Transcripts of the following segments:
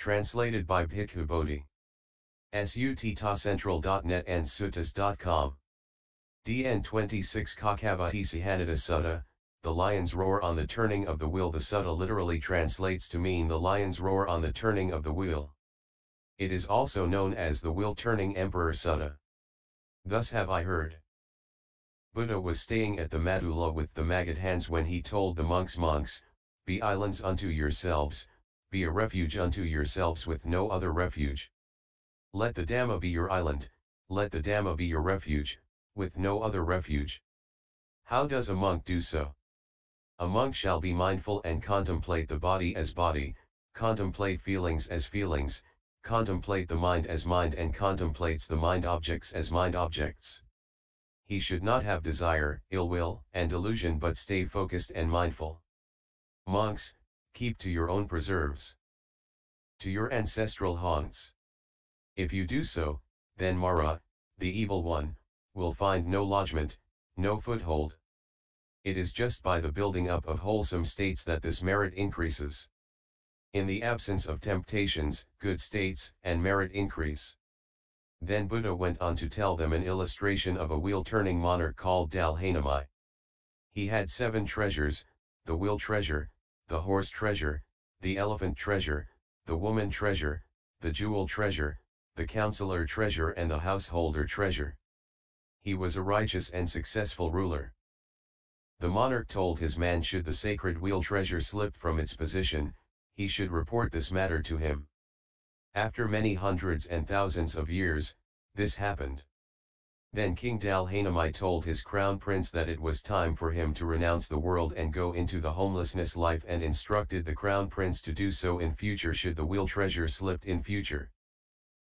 Translated by Bhikkhu Bodhi. suttacentral.net and suttas.com. DN 26 Cakkavatti Sihanada Sutta, the lion's roar on the turning of the wheel. The sutta literally translates to mean the lion's roar on the turning of the wheel. It is also known as the wheel turning emperor sutta. Thus have I heard. Buddha was staying at the Matula with the Magadhans when he told the monks monks, be islands unto yourselves, be a refuge unto yourselves with no other refuge. Let the Dhamma be your island, let the Dhamma be your refuge, with no other refuge. How does a monk do so? A monk shall be mindful and contemplate the body as body, contemplate feelings as feelings, contemplate the mind as mind and contemplates the mind objects as mind objects. He should not have desire, ill will, and delusion but stay focused and mindful. Monks, keep to your own preserves. To your ancestral haunts. If you do so, then Mara, the evil one, will find no lodgment, no foothold. It is just by the building up of wholesome states that this merit increases. In the absence of temptations, good states and merit increase. Then Buddha went on to tell them an illustration of a wheel-turning monarch called Dalhanemi. He had seven treasures, the wheel treasure, the horse treasure, the elephant treasure, the woman treasure, the jewel treasure, the counselor treasure and the householder treasure. He was a righteous and successful ruler. The monarch told his man should the sacred wheel treasure slip from its position, he should report this matter to him. After many hundreds and thousands of years, this happened. Then King Dalhanemi told his crown prince that it was time for him to renounce the world and go into the homelessness life and instructed the crown prince to do so in future should the wheel treasure slipped in future.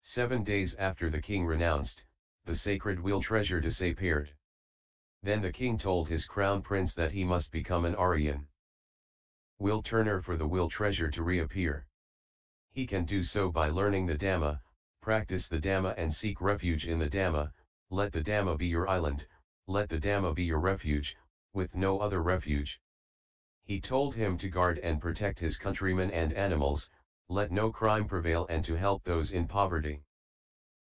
Seven days after the king renounced, the sacred wheel treasure disappeared. Then the king told his crown prince that he must become an Aryan. wheel-turner for the wheel treasure to reappear. He can do so by learning the Dhamma, practice the Dhamma and seek refuge in the Dhamma, let the Dhamma be your island, let the Dhamma be your refuge, with no other refuge. He told him to guard and protect his countrymen and animals, let no crime prevail and to help those in poverty.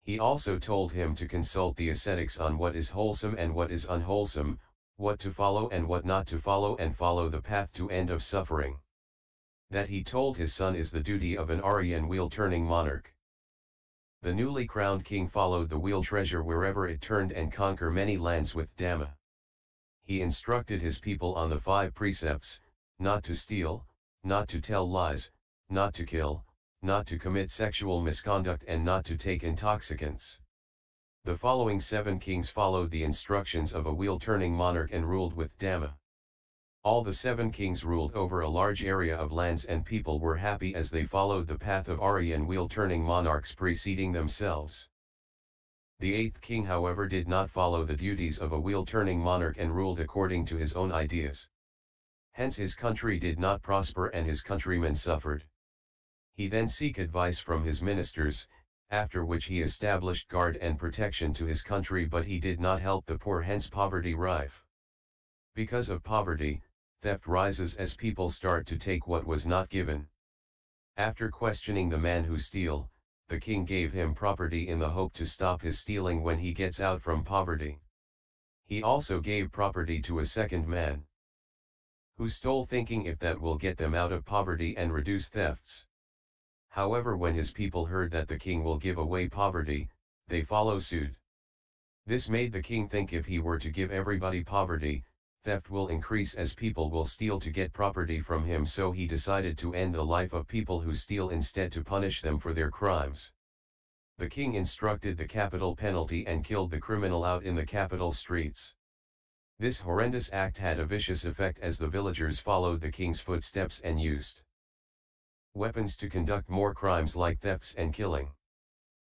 He also told him to consult the ascetics on what is wholesome and what is unwholesome, what to follow and what not to follow and follow the path to end of suffering. That he told his son is the duty of an Aryan wheel-turning monarch. The newly crowned king followed the wheel treasure wherever it turned and conquer many lands with Dhamma. He instructed his people on the five precepts, not to steal, not to tell lies, not to kill, not to commit sexual misconduct and not to take intoxicants. The following seven kings followed the instructions of a wheel-turning monarch and ruled with Dhamma. All the seven kings ruled over a large area of lands and people were happy as they followed the path of Aryan wheel-turning monarchs preceding themselves. The eighth king however did not follow the duties of a wheel-turning monarch and ruled according to his own ideas. Hence his country did not prosper and his countrymen suffered. He then seek advice from his ministers, after which he established guard and protection to his country but he did not help the poor hence poverty rife. Because of poverty, theft rises as people start to take what was not given. After questioning the man who steal, the king gave him property in the hope to stop his stealing when he gets out from poverty. He also gave property to a second man, who stole thinking if that will get them out of poverty and reduce thefts. However when his people heard that the king will give away poverty, they follow suit. This made the king think if he were to give everybody poverty, theft will increase as people will steal to get property from him so he decided to end the life of people who steal instead to punish them for their crimes. The king instructed the capital penalty and killed the criminal out in the capital streets. This horrendous act had a vicious effect as the villagers followed the king's footsteps and used weapons to conduct more crimes like thefts and killing.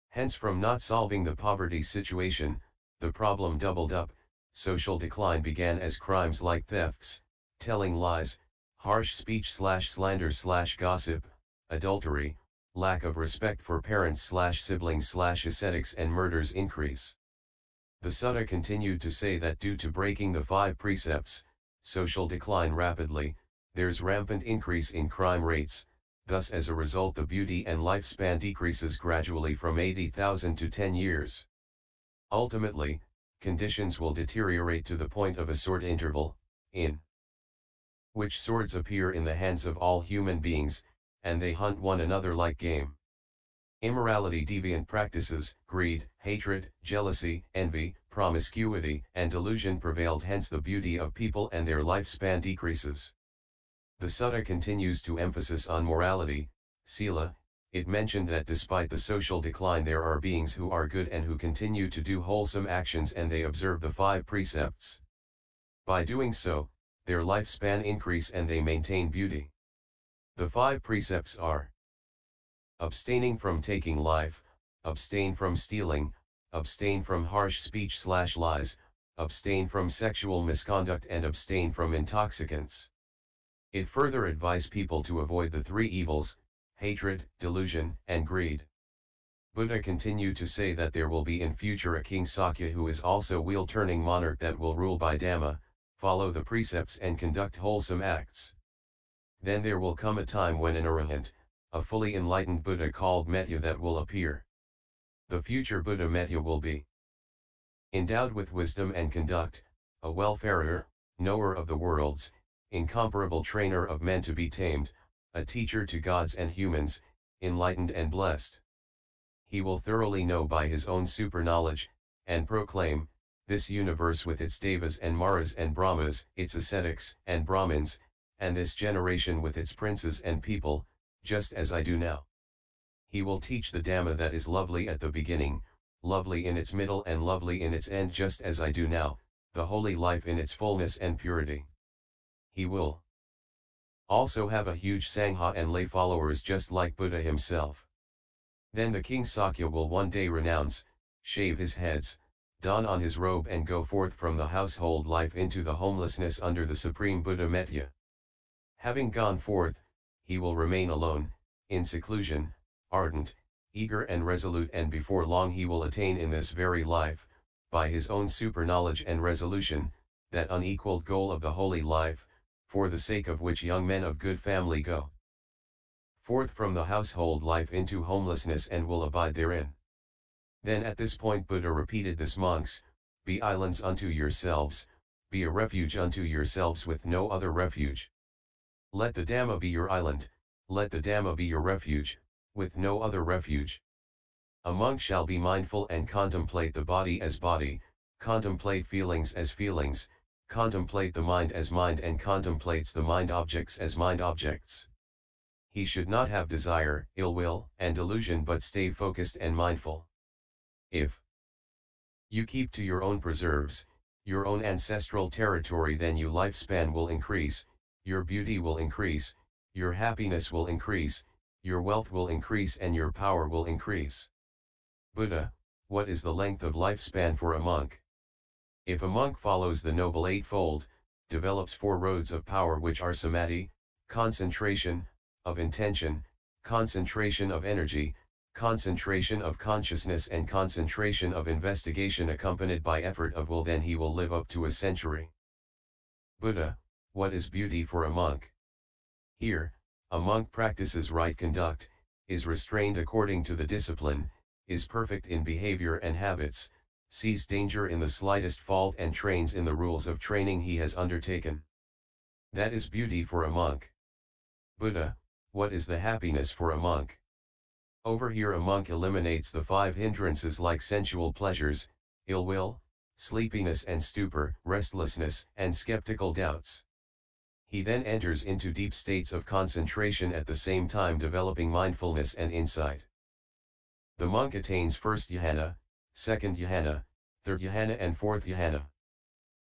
Hence from not solving the poverty situation, the problem doubled up, social decline began as crimes like thefts, telling lies, harsh speech slash slander slash gossip, adultery, lack of respect for parents slash siblings slash ascetics and murders increase. The Sutta continued to say that due to breaking the five precepts, social decline rapidly, there's rampant increase in crime rates, thus as a result the beauty and lifespan decreases gradually from 80,000 to 10 years. Ultimately, conditions will deteriorate to the point of a sword interval, in which swords appear in the hands of all human beings, and they hunt one another like game. Immorality deviant practices, greed, hatred, jealousy, envy, promiscuity, and delusion prevailed hence the beauty of people and their lifespan decreases. The Sutta continues to emphasis on morality, sila, it mentioned that despite the social decline there are beings who are good and who continue to do wholesome actions and they observe the five precepts. By doing so, their lifespan increase and they maintain beauty. The five precepts are Abstaining from taking life, abstain from stealing, abstain from harsh speech slash lies, abstain from sexual misconduct and abstain from intoxicants. It further advised people to avoid the three evils, hatred, delusion, and greed. Buddha continued to say that there will be in future a king Sakya who is also wheel-turning monarch that will rule by Dhamma, follow the precepts and conduct wholesome acts. Then there will come a time when an arahant, a fully enlightened Buddha called Metteyya that will appear. The future Buddha Metteyya will be endowed with wisdom and conduct, a welfarer, knower of the worlds, incomparable trainer of men to be tamed, a teacher to gods and humans, enlightened and blessed. He will thoroughly know by his own super knowledge, and proclaim, this universe with its devas and maras and brahmas, its ascetics and brahmins, and this generation with its princes and people, just as I do now. He will teach the Dhamma that is lovely at the beginning, lovely in its middle and lovely in its end just as I do now, the holy life in its fullness and purity. He will also have a huge Sangha and lay followers just like Buddha himself. Then the king Sakya will one day renounce, shave his heads, don on his robe and go forth from the household life into the homelessness under the supreme Buddha Metteyya. Having gone forth, he will remain alone, in seclusion, ardent, eager and resolute and before long he will attain in this very life, by his own super knowledge and resolution, that unequaled goal of the holy life, for the sake of which young men of good family go forth from the household life into homelessness and will abide therein. Then at this point Buddha repeated this monks, be islands unto yourselves, be a refuge unto yourselves with no other refuge. Let the Dhamma be your island, let the Dhamma be your refuge, with no other refuge. A monk shall be mindful and contemplate the body as body, contemplate feelings as feelings, contemplate the mind as mind and contemplates the mind objects as mind objects. He should not have desire, ill will, and delusion but stay focused and mindful. If you keep to your own preserves, your own ancestral territory then your lifespan will increase, your beauty will increase, your happiness will increase, your wealth will increase and your power will increase. Buddha, what is the length of lifespan for a monk? If a monk follows the Noble Eightfold, develops four roads of power which are samadhi, concentration, of intention, concentration of energy, concentration of consciousness and concentration of investigation accompanied by effort of will then he will live up to a century. Buddha, what is beauty for a monk? Here, a monk practices right conduct, is restrained according to the discipline, is perfect in behavior and habits, sees danger in the slightest fault and trains in the rules of training he has undertaken. That is beauty for a monk. Buddha, what is the happiness for a monk? Over here a monk eliminates the five hindrances like sensual pleasures, ill will, sleepiness and stupor, restlessness, and skeptical doubts. He then enters into deep states of concentration at the same time developing mindfulness and insight. The monk attains first jhana, second jhana, third jhana and fourth jhana.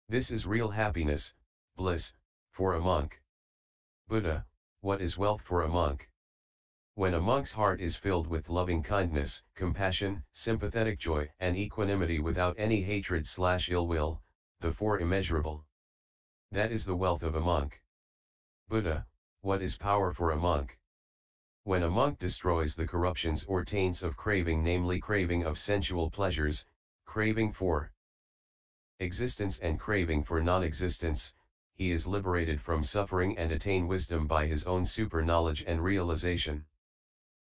This is real happiness, bliss, for a monk. Buddha, what is wealth for a monk? When a monk's heart is filled with loving kindness, compassion, sympathetic joy and equanimity without any hatred slash ill will, the four immeasurable. That is the wealth of a monk. Buddha, what is power for a monk? When a monk destroys the corruptions or taints of craving namely craving of sensual pleasures, craving for existence and craving for non-existence, he is liberated from suffering and attain wisdom by his own super knowledge and realization.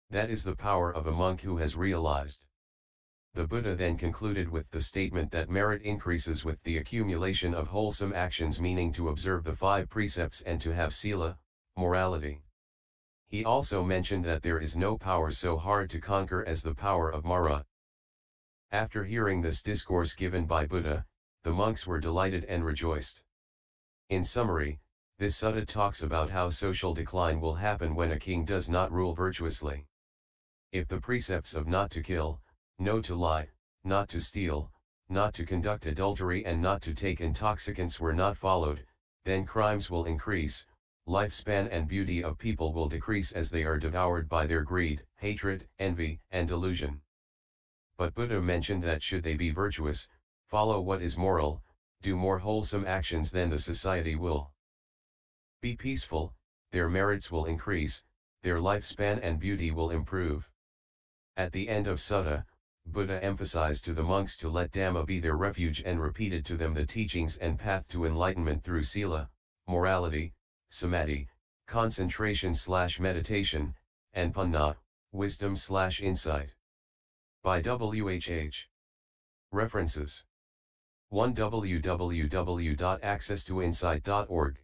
That is the power of a monk who has realized. The Buddha then concluded with the statement that merit increases with the accumulation of wholesome actions meaning to observe the five precepts and to have sila, morality. He also mentioned that there is no power so hard to conquer as the power of Mara. After hearing this discourse given by Buddha, the monks were delighted and rejoiced. In summary, this sutta talks about how social decline will happen when a king does not rule virtuously. If the precepts of not to kill, no to lie, not to steal, not to conduct adultery and not to take intoxicants were not followed, then crimes will increase, lifespan and beauty of people will decrease as they are devoured by their greed, hatred, envy, and delusion. But Buddha mentioned that should they be virtuous, follow what is moral, do more wholesome actions than the society will. Be peaceful, their merits will increase, their lifespan and beauty will improve. At the end of Sutta, Buddha emphasized to the monks to let Dhamma be their refuge and repeated to them the teachings and path to enlightenment through Sila, morality, samadhi, concentration slash meditation, and panna, wisdom slash insight. By WHH. References 1 www.accesstoinsight.org